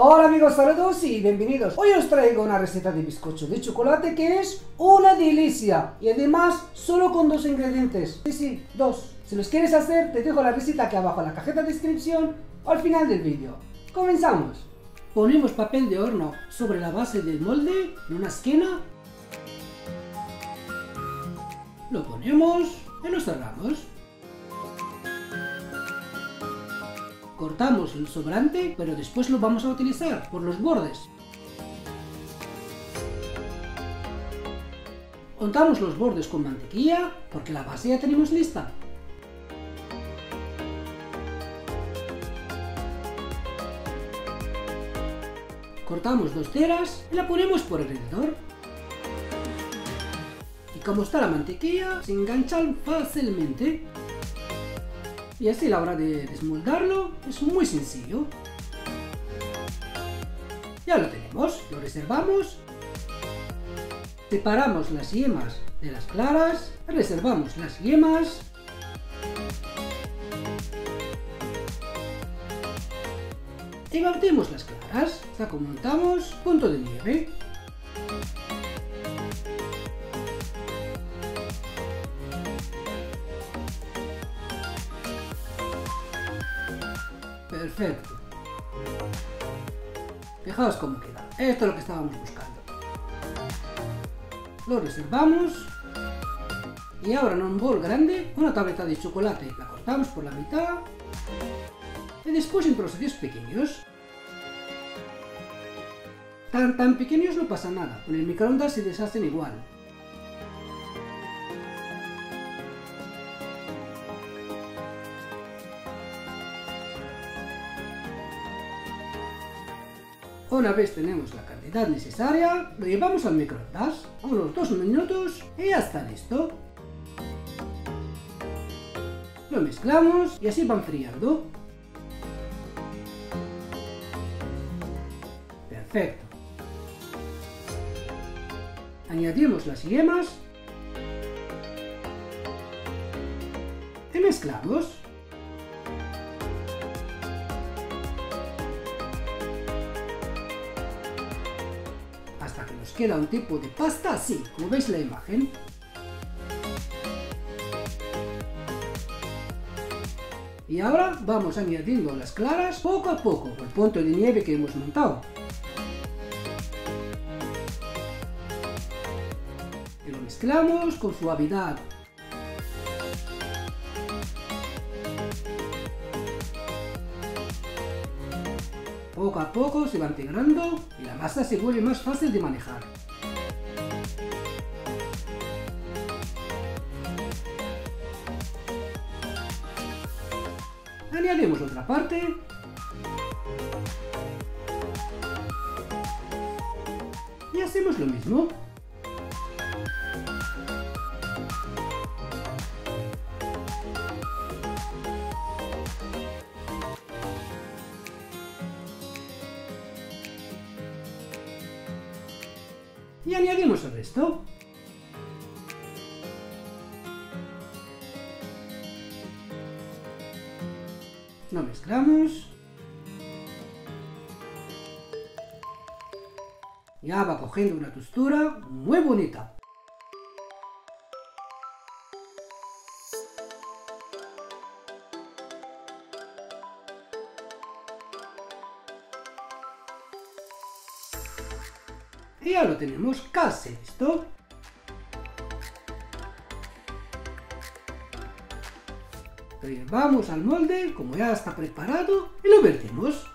Hola amigos, saludos y bienvenidos. Hoy os traigo una receta de bizcocho de chocolate que es una delicia y además solo con dos ingredientes. Sí, sí, dos. Si los quieres hacer, te dejo la receta aquí abajo en la cajeta de descripción o al final del vídeo. Comenzamos. Ponemos papel de horno sobre la base del molde en una esquina. Lo ponemos y lo cerramos. Cortamos el sobrante, pero después lo vamos a utilizar por los bordes. Untamos los bordes con mantequilla, porque la base ya tenemos lista. Cortamos dos ceras y la ponemos por alrededor. Y como está la mantequilla, se enganchan fácilmente. Y así a la hora de desmoldarlo es muy sencillo. Ya lo tenemos, lo reservamos. Separamos las yemas de las claras, reservamos las yemas. Y batimos las claras, hasta montamos punto de nieve. Perfecto. Fijaos cómo queda. Esto es lo que estábamos buscando. Lo reservamos. Y ahora en un bol grande, una tableta de chocolate. La cortamos por la mitad. Y después en trocitos pequeños. Tan tan pequeños no pasa nada. Con el microondas se deshacen igual. Una vez tenemos la cantidad necesaria, lo llevamos al microondas, unos dos minutos y ya está listo. Lo mezclamos y así va enfriando. Perfecto. Añadimos las yemas y mezclamos. Queda un tipo de pasta así, como veis la imagen. Y ahora vamos añadiendo las claras poco a poco, el punto de nieve que hemos montado. Y lo mezclamos con suavidad. Poco a poco se va integrando y la masa se vuelve más fácil de manejar. Añadimos otra parte. Y hacemos lo mismo. Y añadimos el resto. Lo mezclamos. Ya va cogiendo una textura muy bonita. Ya lo tenemos casi listo. Lo llevamos al molde, como ya está preparado, y lo vertimos.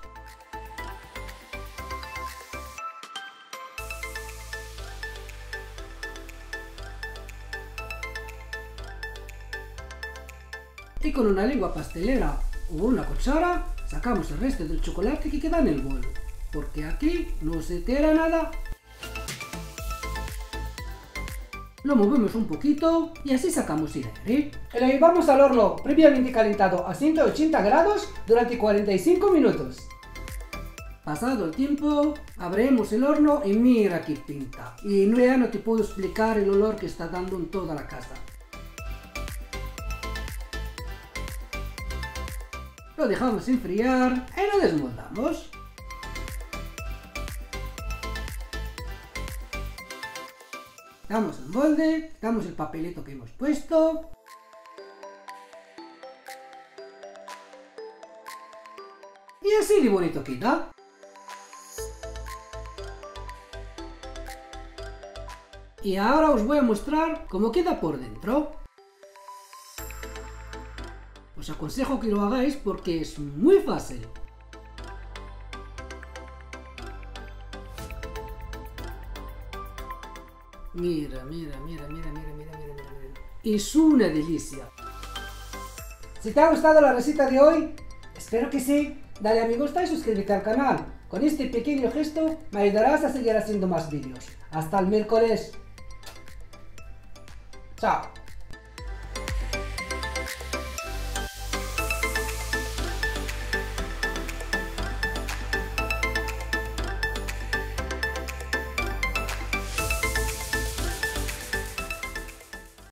Y con una lengua pastelera o una cuchara, sacamos el resto del chocolate que queda en el bol. Porque aquí no se tira nada lo movemos un poquito y así sacamos el aire. Lo llevamos al horno previamente calentado a 180 grados durante 45 minutos. Pasado el tiempo, abrimos el horno y mira qué pinta. Y no, ya no te puedo explicar el olor que está dando en toda la casa. Lo dejamos enfriar y lo desmoldamos. Damos el molde, damos el papelito que hemos puesto. Y así de bonito queda. Y ahora os voy a mostrar cómo queda por dentro. Os aconsejo que lo hagáis porque es muy fácil. Mira, mira, mira, mira, mira, mira, mira, mira. Es una delicia. Si te ha gustado la receta de hoy, espero que sí. Dale a me gusta y suscríbete al canal. Con este pequeño gesto me ayudarás a seguir haciendo más vídeos. Hasta el miércoles. Chao.